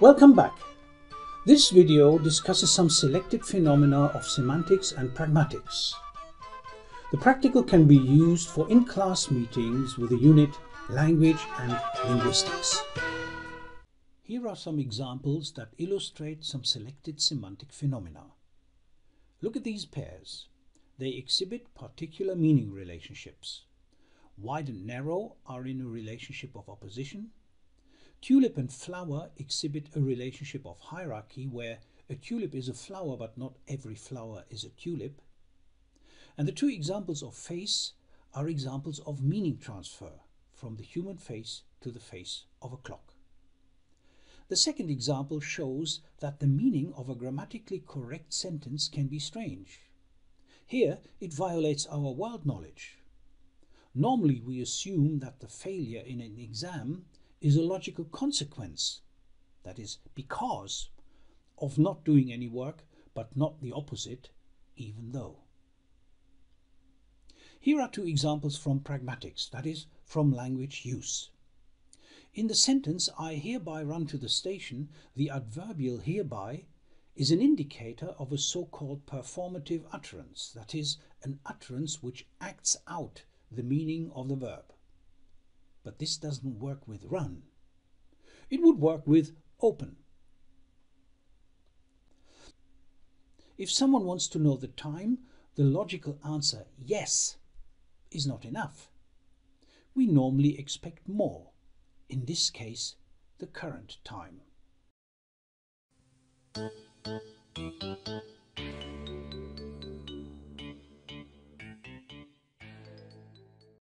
Welcome back. This video discusses some selected phenomena of semantics and pragmatics. The practical can be used for in-class meetings with the unit Language and Linguistics. Here are some examples that illustrate some selected semantic phenomena. Look at these pairs. They exhibit particular meaning relationships. Wide and narrow are in a relationship of opposition. Tulip and flower exhibit a relationship of hierarchy where a tulip is a flower but not every flower is a tulip. And the two examples of face are examples of meaning transfer from the human face to the face of a clock. The second example shows that the meaning of a grammatically correct sentence can be strange. Here it violates our world knowledge. Normally we assume that the failure in an exam is a logical consequence, that is, because of not doing any work, but not the opposite, even though. Here are two examples from pragmatics, that is, from language use. In the sentence, I hereby run to the station, the adverbial hereby is an indicator of a so-called performative utterance, that is, an utterance which acts out the meaning of the verb. But this doesn't work with run. It would work with open. If someone wants to know the time, the logical answer yes is not enough. We normally expect more, in this case, the current time.